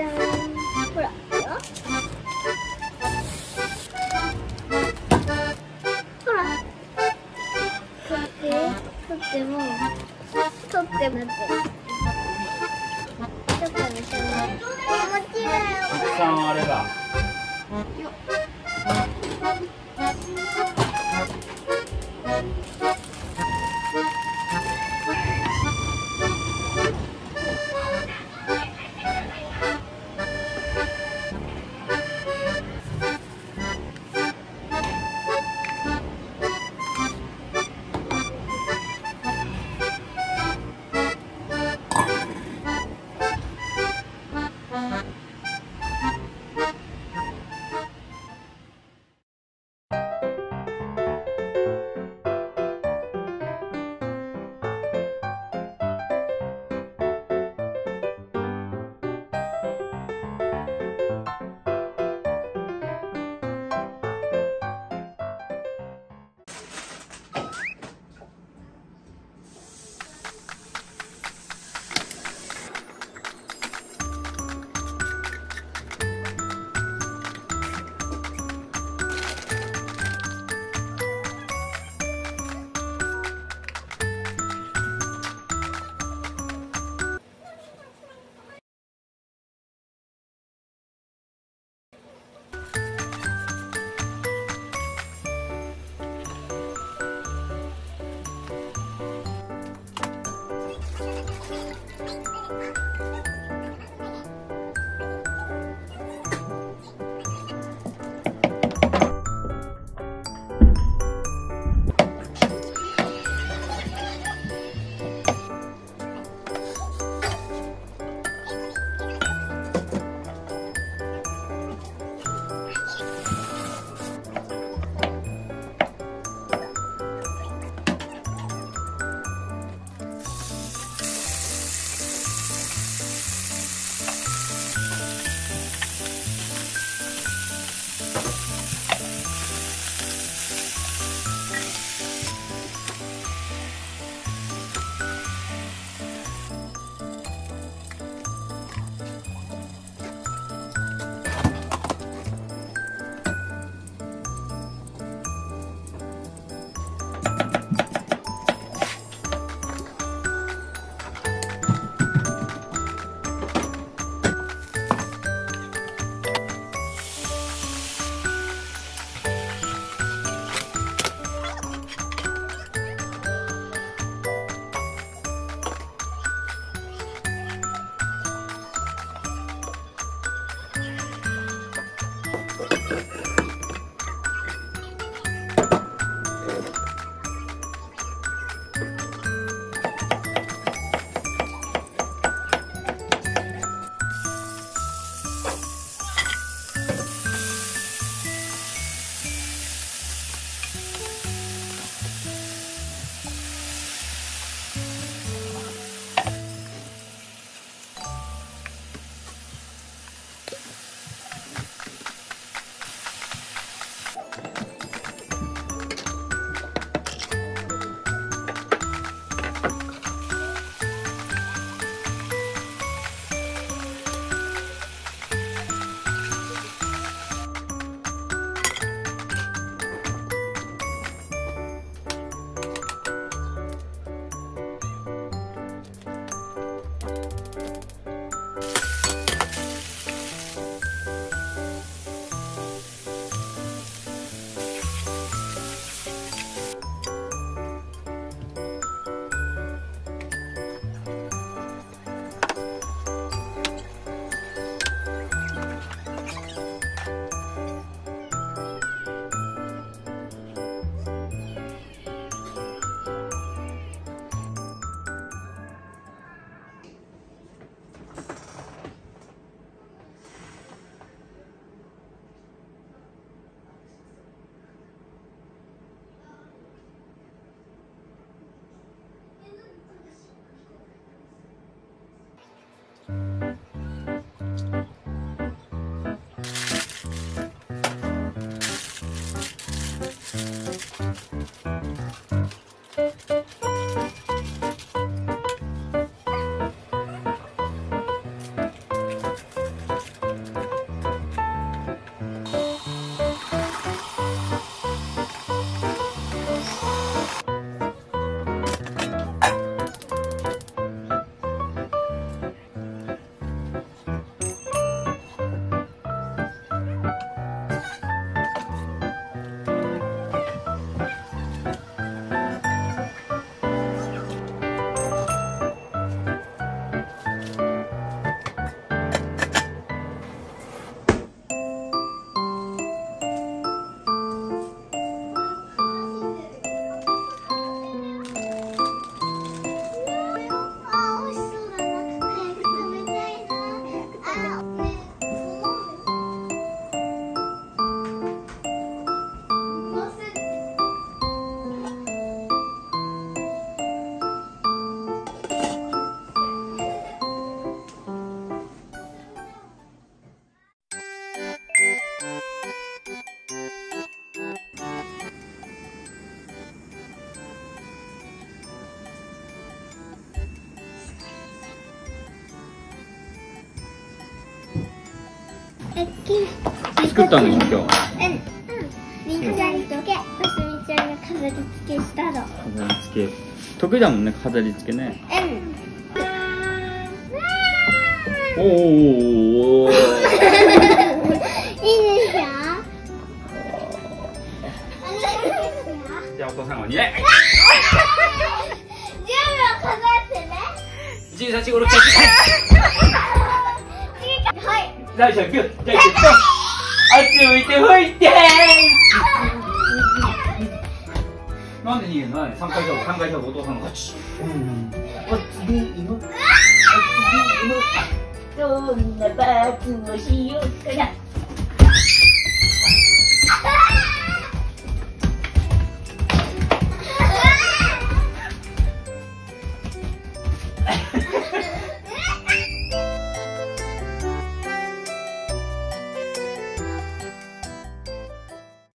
じゃんほらよほら取って取っても取ってもってちょっと見せます気持ちいいよおじさんあれだ 作ったの今日。うん。うん。みん。なにとけ、ますみちゃん。が飾り付けしたの。飾り付け得意だもん。ね飾り付けねうん。おーおーおーおーいいですよ。じゃあお父さん。は2台準備を飾ってね。1 2 3 4 5 6 7はい。大丈夫じゃあ行くよあっち向いて吹いてなんで逃げない？三回跳ぶ3回跳ぶお父さんの勝ち、うん、お次のお次のどんな罰をしようかな